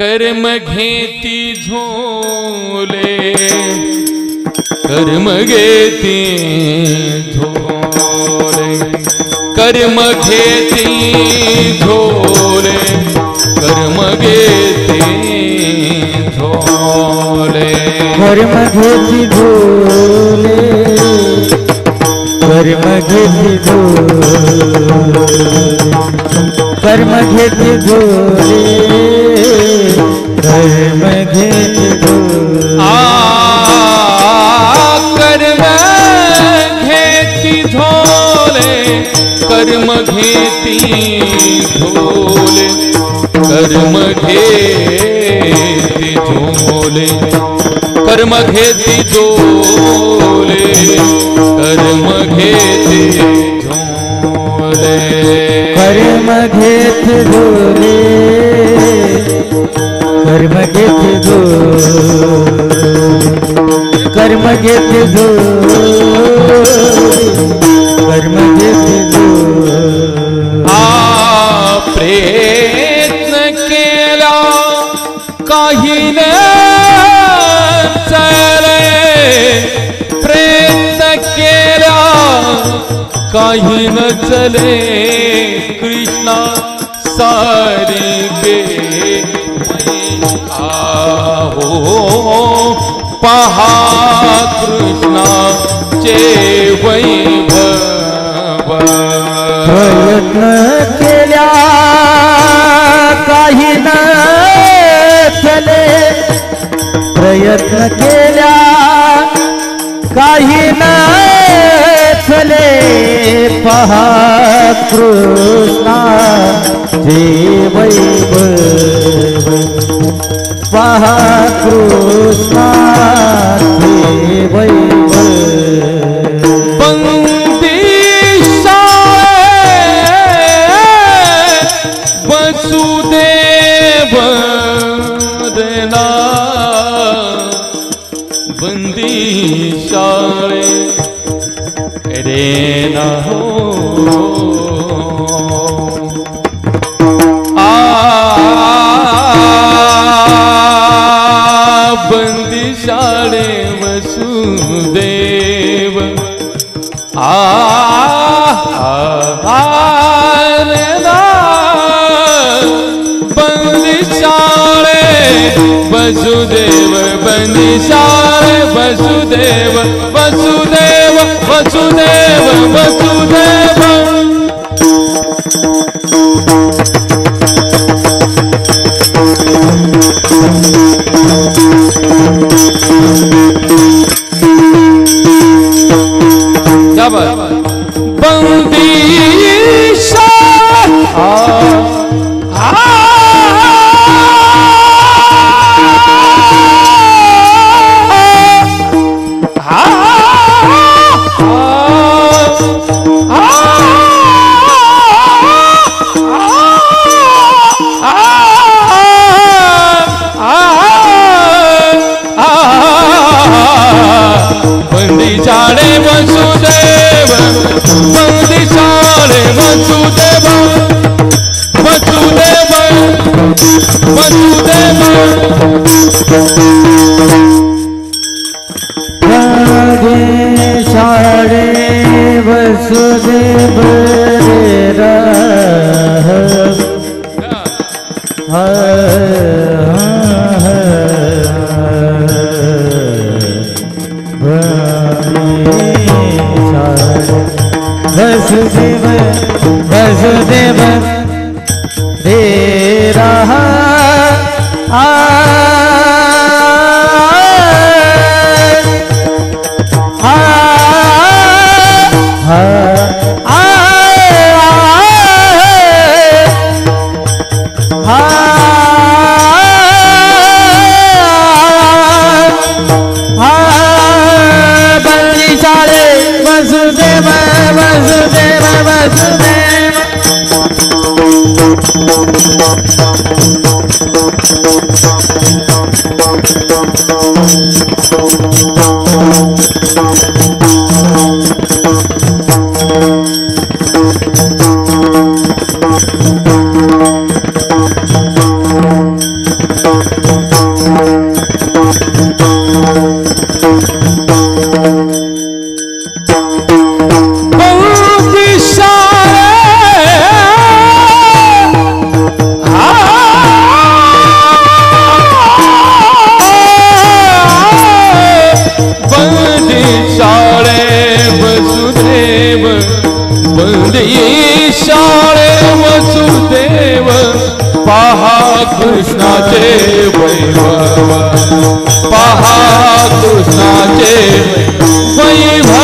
कर्म घेती झोले, कर्म घेती झोले, कर्म घेती झोले, कर्म घेती झोले। कर्म घेती झोले, कर्म घेती झोले, कर्म घेती झोले। घेती झोले आ कर्म घेती झोले, कर्म घेती झोले, कर्म घेती झोले, कर्म घेती झोले, कर्म घेती झोले। कर्म घेत झोले। घेत कर्म घेत कर्म घेत आ प्रयत्न केला काही न चले प्रयत्न केला काही न चले कृष्णा सारी आहो पहा कृष्णा चे वैभव। प्रयत्न केल्या काही न चले। प्रयत्न केल्या काही न चले पहा कृष्णा देव वह कृष्णा जीव वसुदेव बंदी शाळे मेरे न हो। बंदिशाले वसुदेव। आ वसुदेव वसुदेव वसु राधे सारे वसुदेव वसुदेव वसुदेव दे रहा। Thank you. कृष्णाचे वैभव। पहा कृष्णाचे वैभव।